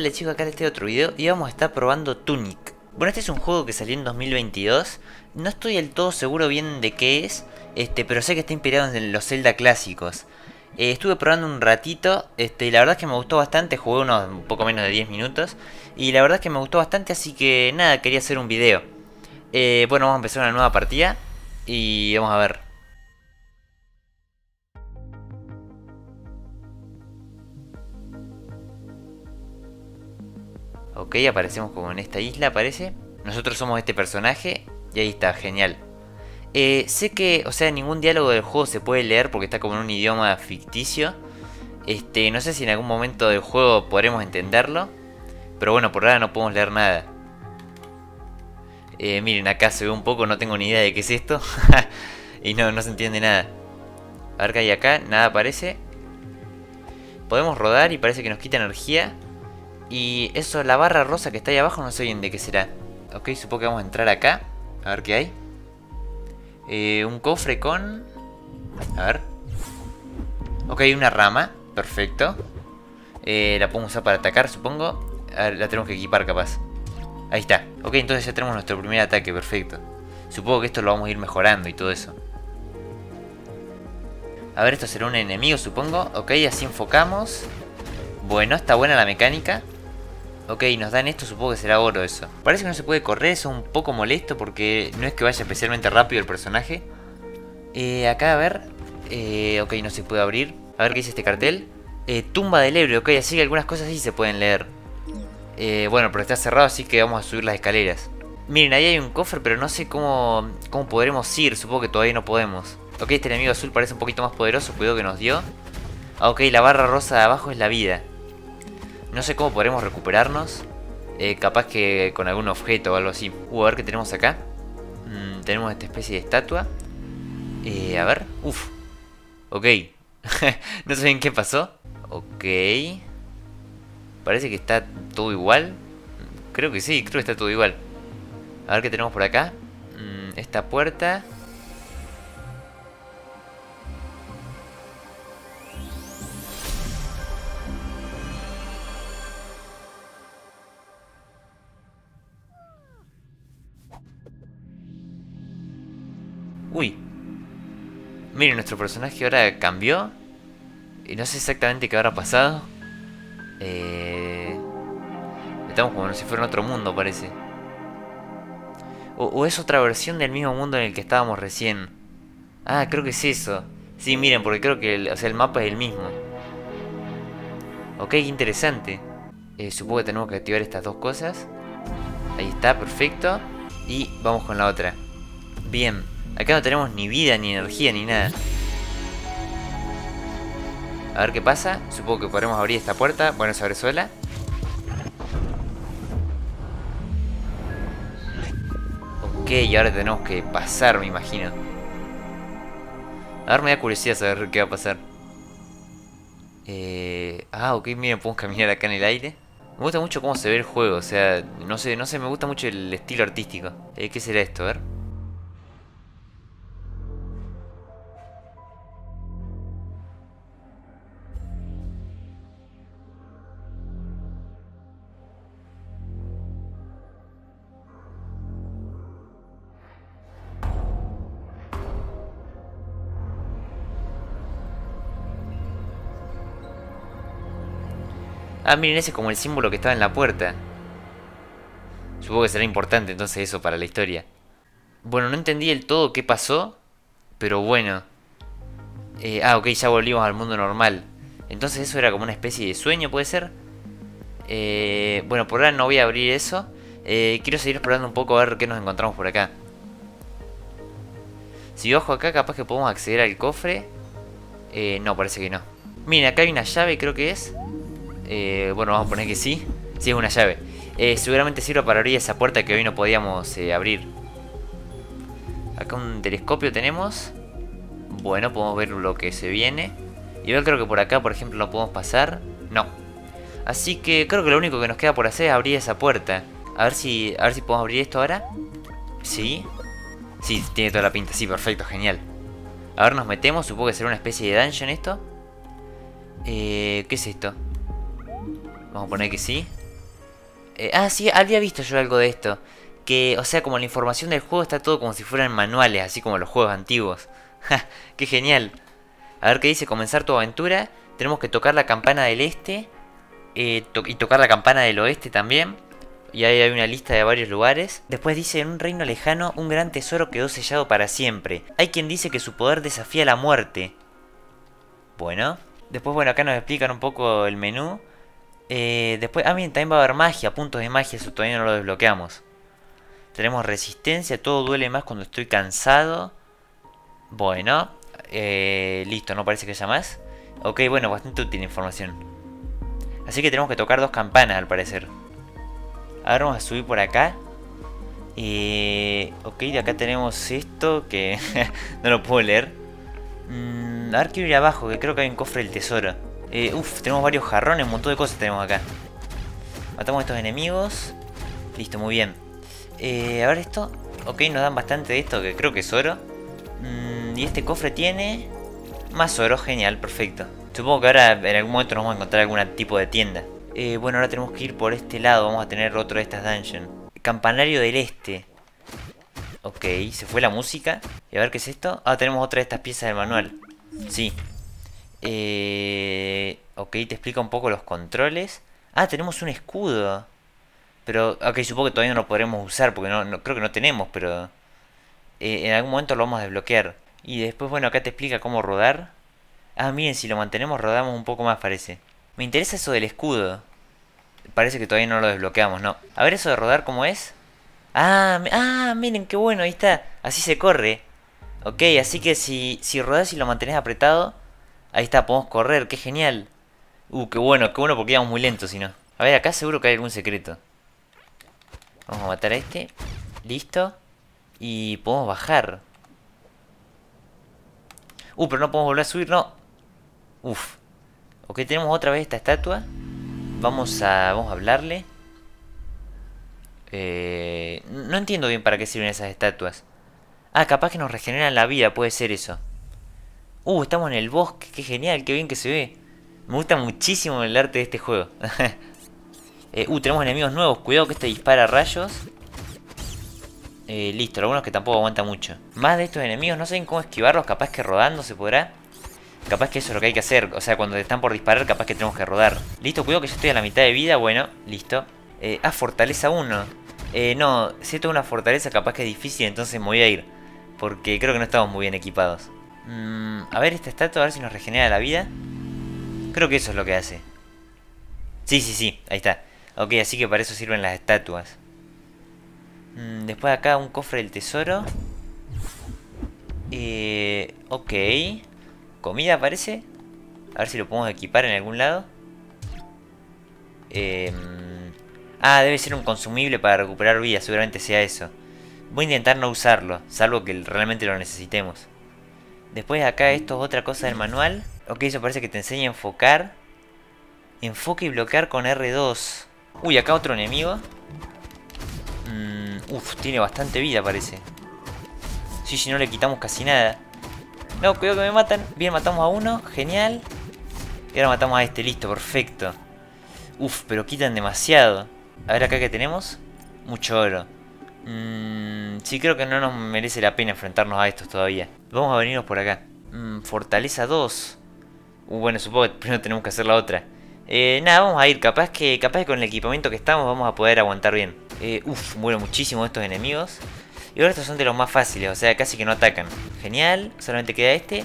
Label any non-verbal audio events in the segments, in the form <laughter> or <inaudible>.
Hola chicos, acá les traigo otro video y vamos a estar probando Tunic. Bueno, este es un juego que salió en 2022. No estoy del todo seguro bien de qué es, este, pero sé que está inspirado en los Zelda clásicos. Eh, estuve probando un ratito, este, y la verdad es que me gustó bastante, jugué unos un poco menos de 10 minutos. Y la verdad es que me gustó bastante, así que nada, quería hacer un video. Eh, bueno, vamos a empezar una nueva partida y vamos a ver. Ok, aparecemos como en esta isla, parece. Nosotros somos este personaje y ahí está, genial. Eh, sé que, o sea, ningún diálogo del juego se puede leer porque está como en un idioma ficticio. Este, no sé si en algún momento del juego podremos entenderlo. Pero bueno, por ahora no podemos leer nada. Eh, miren, acá se ve un poco, no tengo ni idea de qué es esto. <laughs> y no, no se entiende nada. A ver qué hay acá, nada aparece. Podemos rodar y parece que nos quita energía. Y eso, la barra rosa que está ahí abajo, no sé bien de qué será. Ok, supongo que vamos a entrar acá. A ver qué hay. Eh, un cofre con... A ver. Ok, una rama. Perfecto. Eh, la podemos usar para atacar, supongo. A ver, la tenemos que equipar capaz. Ahí está. Ok, entonces ya tenemos nuestro primer ataque, perfecto. Supongo que esto lo vamos a ir mejorando y todo eso. A ver, esto será un enemigo, supongo. Ok, así enfocamos. Bueno, está buena la mecánica. Ok, nos dan esto, supongo que será oro eso. Parece que no se puede correr, eso es un poco molesto porque no es que vaya especialmente rápido el personaje. Eh, acá, a ver. Eh, ok, no se puede abrir. A ver qué dice este cartel. Eh, tumba del Ebre, ok, así que algunas cosas sí se pueden leer. Eh, bueno, pero está cerrado, así que vamos a subir las escaleras. Miren, ahí hay un cofre, pero no sé cómo, cómo podremos ir. Supongo que todavía no podemos. Ok, este enemigo azul parece un poquito más poderoso. Cuidado que nos dio. Ah, ok, la barra rosa de abajo es la vida. No sé cómo podremos recuperarnos. Eh, capaz que con algún objeto o algo así. Uh, a ver qué tenemos acá. Mm, tenemos esta especie de estatua. Eh, a ver. Uf. Ok. <laughs> no sé bien qué pasó. Ok. Parece que está todo igual. Creo que sí, creo que está todo igual. A ver qué tenemos por acá. Mm, esta puerta. Uy. Miren, nuestro personaje ahora cambió. Y no sé exactamente qué habrá pasado. Eh... Estamos como si fuera en otro mundo, parece. O, es otra versión del mismo mundo en el que estábamos recién. Ah, creo que es eso. Sí, miren, porque creo que el, o sea, el mapa es el mismo. Ok, interesante. Eh, supongo que tenemos que activar estas dos cosas. Ahí está, perfecto. Y vamos con la otra. Bien. Acá no tenemos ni vida, ni energía, ni nada. A ver qué pasa. Supongo que podremos abrir esta puerta. Bueno, se abre sola. Ok, y ahora tenemos que pasar, me imagino. A ver, me da curiosidad saber qué va a pasar. Eh... Ah, ok, miren, podemos caminar acá en el aire. Me gusta mucho cómo se ve el juego, o sea, no sé, no sé, me gusta mucho el estilo artístico. Eh, ¿Qué será esto? A ver. Ah, miren, ese es como el símbolo que estaba en la puerta. Supongo que será importante entonces eso para la historia. Bueno, no entendí del todo qué pasó, pero bueno. Eh, ah, ok, ya volvimos al mundo normal. Entonces eso era como una especie de sueño, ¿puede ser? Eh, bueno, por ahora no voy a abrir eso. Eh, quiero seguir explorando un poco a ver qué nos encontramos por acá. Si bajo acá, capaz que podemos acceder al cofre. No, parece que no. Miren, acá hay una llave, creo que es. Eh, bueno, vamos a poner que sí. Sí, es una llave. Eh, seguramente sirve para abrir esa puerta que hoy no podíamos eh, abrir. Acá un telescopio tenemos. Bueno, podemos ver lo que se viene. Y yo creo que por acá, por ejemplo, no podemos pasar. No. Así que creo que lo único que nos queda por hacer es abrir esa puerta. A ver si, a ver si podemos abrir esto ahora. Sí. Sí, tiene toda la pinta. Sí, perfecto, genial. A ver, nos metemos. Supongo que será una especie de dungeon esto. Eh, ¿Qué es esto? Vamos a poner que sí. Eh, ah, sí, había visto yo algo de esto. Que, o sea, como la información del juego está todo como si fueran manuales, así como los juegos antiguos. <laughs> ¡Ja! ¡Qué genial! A ver qué dice, comenzar tu aventura. Tenemos que tocar la campana del este. Eh, y tocar la campana del oeste también. Y ahí hay una lista de varios lugares. Después dice, en un reino lejano, un gran tesoro quedó sellado para siempre. Hay quien dice que su poder desafía la muerte. Bueno. Después, bueno, acá nos explican un poco el menú. Eh, después, ah, bien, también va a haber magia, puntos de magia, eso todavía no lo desbloqueamos. Tenemos resistencia, todo duele más cuando estoy cansado. Bueno, eh, listo, no parece que haya más. Ok, bueno, bastante útil información. Así que tenemos que tocar dos campanas al parecer. Ahora vamos a subir por acá. Eh, ok, de acá tenemos esto que <laughs> no lo puedo leer. Mm, a ver, quiero ir abajo, que creo que hay un cofre del tesoro. Eh, uf, tenemos varios jarrones, un montón de cosas tenemos acá. Matamos a estos enemigos. Listo, muy bien. Eh, a ver esto. Ok, nos dan bastante de esto, que creo que es oro. Mm, y este cofre tiene... Más oro, genial, perfecto. Supongo que ahora en algún momento nos vamos a encontrar algún tipo de tienda. Eh, bueno, ahora tenemos que ir por este lado. Vamos a tener otro de estas dungeons. Campanario del Este. Ok, se fue la música. Y a ver qué es esto. Ah, tenemos otra de estas piezas del manual. Sí. Eh, ok, te explica un poco los controles. Ah, tenemos un escudo. Pero, ok, supongo que todavía no lo podremos usar porque no, creo que no tenemos, pero... Eh, en algún momento lo vamos a desbloquear. Y después, bueno, acá te explica cómo rodar. Ah, miren, si lo mantenemos rodamos un poco más, parece. Me interesa eso del escudo. Parece que todavía no lo desbloqueamos, ¿no? A ver eso de rodar, ¿cómo es? Ah, ah, miren, qué bueno, ahí está. Así se corre. Ok, así que si, si rodás y lo mantenés apretado, ahí está, podemos correr, qué genial. Uh, qué bueno, qué bueno porque íbamos muy lentos, si no. A ver, acá seguro que hay algún secreto. Vamos a matar a este. Listo. Y podemos bajar. Uh, pero no podemos volver a subir, no. Uf. Ok, tenemos otra vez esta estatua. Vamos a, vamos a hablarle. Eh, no entiendo bien para qué sirven esas estatuas. Ah, capaz que nos regeneran la vida, puede ser eso. Uh, estamos en el bosque, qué genial, qué bien que se ve. Me gusta muchísimo el arte de este juego. <laughs> eh, uh, tenemos enemigos nuevos, cuidado que este dispara rayos. Eh, listo, algunos que tampoco aguanta mucho. Más de estos enemigos, no saben cómo esquivarlos, capaz que rodando se podrá. Capaz que eso es lo que hay que hacer. O sea, cuando están por disparar, capaz que tenemos que rodar. Listo, cuidado que yo estoy a la mitad de vida. Bueno, listo. Eh, ah, fortaleza 1. Eh, no, si esto es una fortaleza, capaz que es difícil, entonces me voy a ir. Porque creo que no estamos muy bien equipados. Mm, a ver esta estatua, a ver si nos regenera la vida. Creo que eso es lo que hace. Sí, sí, sí, ahí está. Ok, así que para eso sirven las estatuas. Mm, después acá un cofre del tesoro. Eh, ok. Comida parece. A ver si lo podemos equipar en algún lado. Em, ah, debe ser un consumible para recuperar vida. Seguramente sea eso. Voy a intentar no usarlo. Salvo que realmente lo necesitemos. Después acá esto es otra cosa del manual. Ok, eso parece que te enseña a enfocar. Enfoque y bloquear con R2. Uy, acá otro enemigo. Mm, uf, tiene bastante vida parece. Sí, si no le quitamos casi nada. No, cuidado que me matan. Bien, matamos a uno. Genial. Y ahora matamos a este. Listo, perfecto. Uf, pero quitan demasiado. A ver acá que tenemos. Mucho oro. Mmm, sí, creo que no nos merece la pena enfrentarnos a estos todavía. Vamos a venirnos por acá. Mmm, fortaleza 2. Uh, bueno, supongo que primero tenemos que hacer la otra. Eh, nada, vamos a ir. Capaz que, capaz que con el equipamiento que estamos vamos a poder aguantar bien. Eh, uf, muero muchísimo estos enemigos. Y ahora estos son de los más fáciles, o sea, casi que no atacan. Genial, solamente queda este.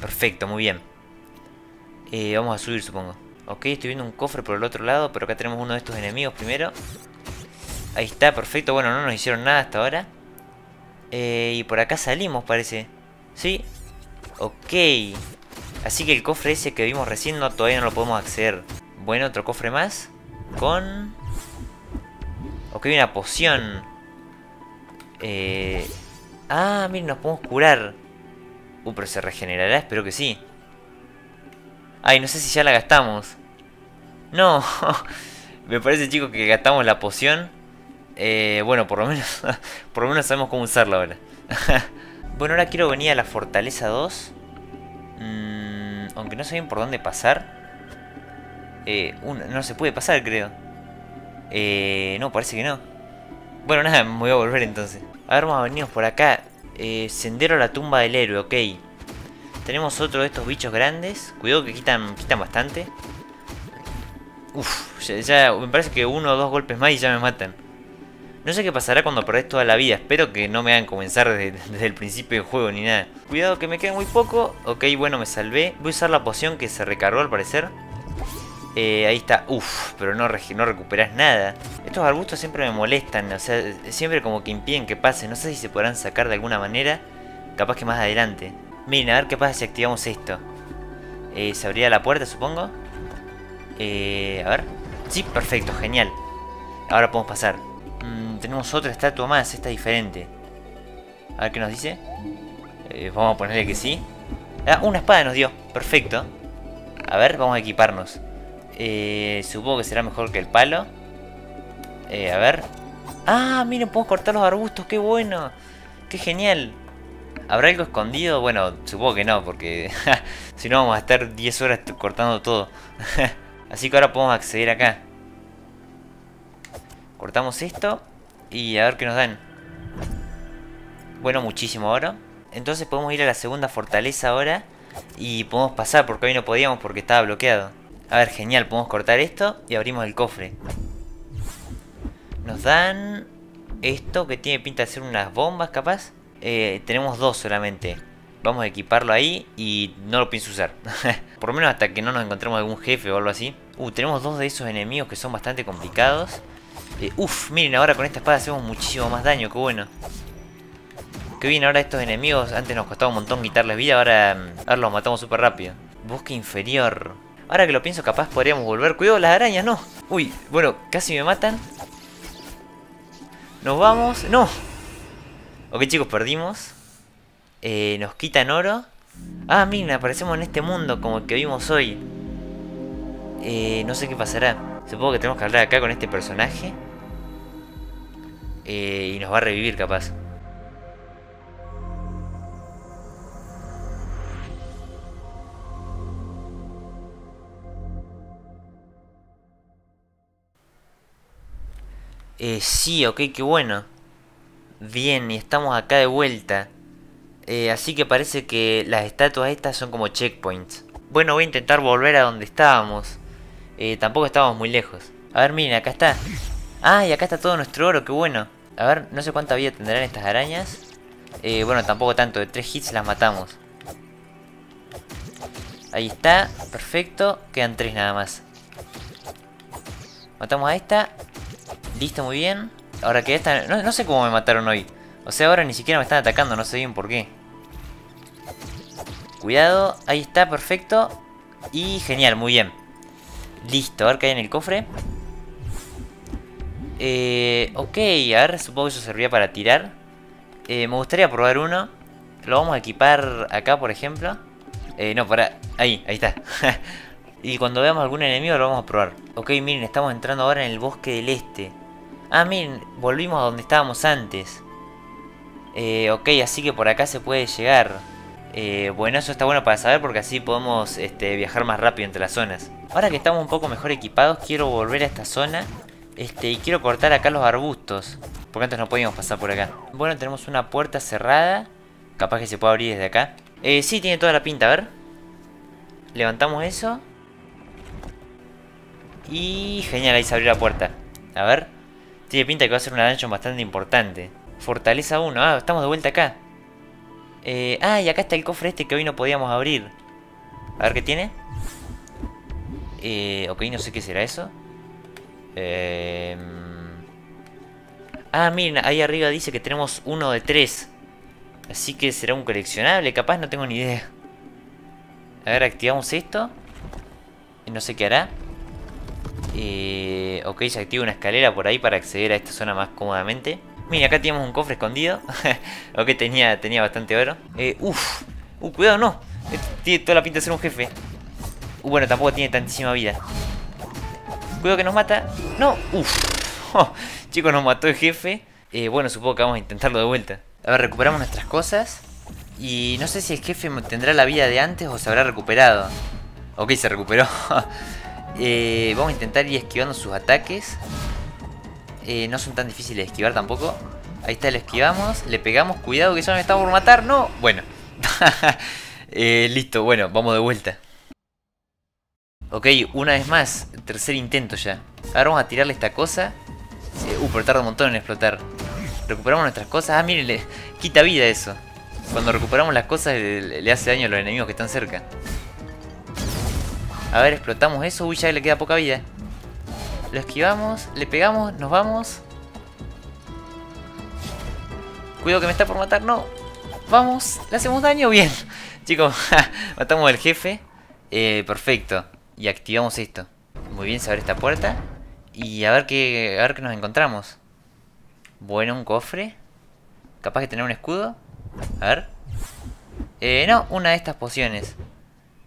Perfecto, muy bien. Eh, vamos a subir, supongo. Ok, estoy viendo un cofre por el otro lado, pero acá tenemos uno de estos enemigos primero. Ahí está, perfecto. Bueno, no nos hicieron nada hasta ahora. Eh, y por acá salimos, parece. ¿Sí? Ok. Así que el cofre ese que vimos recién no, todavía no lo podemos acceder. Bueno, otro cofre más. Con... Ok, una poción. Eh... Ah, miren, nos podemos curar. Uh, pero se regenerará, espero que sí. Ay, no sé si ya la gastamos. No. <laughs> Me parece, chicos, que gastamos la poción. Eh, bueno, por lo menos <laughs> por lo menos sabemos cómo usarla ahora. <laughs> bueno, ahora quiero venir a la Fortaleza 2. Mm, aunque no sé bien por dónde pasar. Eh, no se puede pasar, creo. Eh, no, parece que no. Bueno, nada, me voy a volver entonces. A ver, vamos a venirnos por acá. Eh, sendero a la tumba del héroe, ok. Tenemos otro de estos bichos grandes. Cuidado que quitan, quitan bastante. Uf, ya, me parece que uno o dos golpes más y ya me matan. No sé qué pasará cuando perdés toda la vida. Espero que no me hagan comenzar desde, el principio del juego ni nada. Cuidado que me queda muy poco. Ok, bueno, me salvé. Voy a usar la poción que se recargó al parecer. Eh, ahí está. Uf, pero no, no recuperas nada. Estos arbustos siempre me molestan. O sea, siempre como que impiden que pase. No sé si se podrán sacar de alguna manera. Capaz que más adelante. Miren, a ver qué pasa si activamos esto. Eh, se abrirá la puerta, supongo. Eh, a ver. Sí, perfecto, genial. Ahora podemos pasar. Tenemos otra estatua más, esta diferente. A ver qué nos dice. Eh, vamos a ponerle que sí. Ah, una espada nos dio. Perfecto. A ver, vamos a equiparnos. Eh, supongo que será mejor que el palo. Eh, a ver. Ah, miren, podemos cortar los arbustos. ¡Qué bueno! ¡Qué genial! ¿Habrá algo escondido? Bueno, supongo que no, porque <laughs> si no vamos a estar 10 horas cortando todo. <laughs> Así que ahora podemos acceder acá. Cortamos esto y a ver qué nos dan. Bueno, muchísimo oro. Entonces podemos ir a la segunda fortaleza ahora y podemos pasar porque hoy no podíamos porque estaba bloqueado. A ver, genial, podemos cortar esto y abrimos el cofre. Nos dan esto que tiene pinta de ser unas bombas capaz. Eh, tenemos dos solamente. Vamos a equiparlo ahí y no lo pienso usar. <laughs> Por lo menos hasta que no nos encontremos algún jefe o algo así. Uh, tenemos dos de esos enemigos que son bastante complicados. Eh, uf, miren, ahora con esta espada hacemos muchísimo más daño, qué bueno. Qué bien, ahora estos enemigos, antes nos costaba un montón quitarles vida, ahora, mm, ahora los matamos súper rápido. Bosque inferior. Ahora que lo pienso, capaz podríamos volver. Cuidado, las arañas, no. Uy, bueno, casi me matan. Nos vamos. ¡No! Ok, chicos, perdimos. Eh, nos quitan oro. Ah, miren, aparecemos en este mundo como el que vimos hoy. Eh, no sé qué pasará. Supongo que tenemos que hablar acá con este personaje. Eh, y nos va a revivir capaz. Eh, sí, ok, qué bueno. Bien, y estamos acá de vuelta. Eh, así que parece que las estatuas estas son como checkpoints. Bueno, voy a intentar volver a donde estábamos. Eh, tampoco estábamos muy lejos. A ver, miren, acá está. Ah, y acá está todo nuestro oro, qué bueno. A ver, no sé cuánta vida tendrán estas arañas. Eh, bueno, tampoco tanto, de tres hits las matamos. Ahí está, perfecto. Quedan tres nada más. Matamos a esta. Listo, muy bien. Ahora que esta... No sé cómo me mataron hoy. O sea, ahora ni siquiera me están atacando, no sé bien por qué. Cuidado, ahí está, perfecto. Y genial, muy bien. Listo, a ver qué hay en el cofre. Eh, ok, a ver, supongo que eso servía para tirar. Eh, me gustaría probar uno. Lo vamos a equipar acá, por ejemplo. Eh, no, para... Ahí, ahí está. <laughs> y cuando veamos algún enemigo lo vamos a probar. Ok, miren, estamos entrando ahora en el bosque del este. Ah, miren, volvimos a donde estábamos antes. Eh, ok, así que por acá se puede llegar. Eh, bueno, eso está bueno para saber porque así podemos este, viajar más rápido entre las zonas. Ahora que estamos un poco mejor equipados, quiero volver a esta zona. Este, y quiero cortar acá los arbustos. Porque antes no podíamos pasar por acá. Bueno, tenemos una puerta cerrada. Capaz que se puede abrir desde acá. Eh, sí, tiene toda la pinta, a ver. Levantamos eso. Y genial, ahí se abrió la puerta. A ver. Tiene pinta que va a ser una dungeon bastante importante. Fortaleza 1. Ah, estamos de vuelta acá. Eh, ah, y acá está el cofre este que hoy no podíamos abrir. A ver qué tiene. Eh, ok, no sé qué será eso. Eh, ah, miren, ahí arriba dice que tenemos uno de tres. Así que será un coleccionable, capaz no tengo ni idea. A ver, activamos esto. No sé qué hará. Eh, ok, se activa una escalera por ahí para acceder a esta zona más cómodamente. Mira, acá tenemos un cofre escondido. <laughs> ok, tenía, tenía bastante oro. Eh, uf. Uh, cuidado, no. Eh, tiene toda la pinta de ser un jefe. Uh, bueno, tampoco tiene tantísima vida. Cuidado que nos mata. No, uff. <laughs> Oh, chicos, nos mató el jefe. Eh, bueno, supongo que vamos a intentarlo de vuelta. A ver, recuperamos nuestras cosas. Y no sé si el jefe tendrá la vida de antes o se habrá recuperado. Ok, se recuperó. <laughs> eh, vamos a intentar ir esquivando sus ataques. Eh, no son tan difíciles de esquivar tampoco. Ahí está, lo esquivamos. Le pegamos. Cuidado que ya me está por matar. No. Bueno. <laughs> Listo. Bueno, vamos de vuelta. Ok, una vez más. Tercer intento ya. Ahora vamos a tirarle esta cosa. Uh, pero tarda un montón en explotar. Recuperamos nuestras cosas. Ah, miren, le quita vida eso. Cuando recuperamos las cosas le, hace daño a los enemigos que están cerca. A ver, explotamos eso. Uy, ya le queda poca vida. Lo esquivamos, le pegamos, nos vamos. Cuidado que me está por matar, no. Vamos, le hacemos daño, bien. <laughs> Chicos, <laughs> matamos al jefe. Eh, perfecto. Y activamos esto. Muy bien, se abre esta puerta. Y a ver qué, a ver qué nos encontramos. Bueno, un cofre. Capaz de tener un escudo. A ver. Eh, no, una de estas pociones.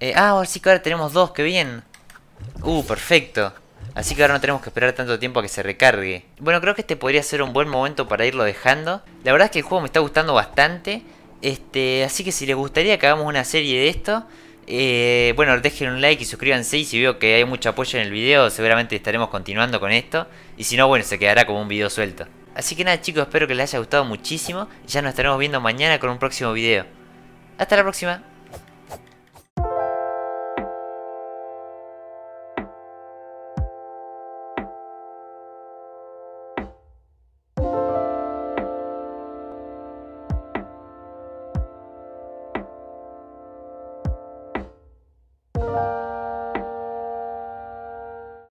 Eh, ah, ahora sí que ahora tenemos dos, qué bien. Uh, perfecto. Así que ahora no tenemos que esperar tanto tiempo a que se recargue. Bueno, creo que este podría ser un buen momento para irlo dejando. La verdad es que el juego me está gustando bastante. Este, así que si les gustaría que hagamos una serie de esto, eh, bueno, dejen un like y suscríbanse. Y si veo que hay mucho apoyo en el video, seguramente estaremos continuando con esto. Y si no, bueno, se quedará como un video suelto. Así que nada chicos, espero que les haya gustado muchísimo. Ya nos estaremos viendo mañana con un próximo video. Hasta la próxima.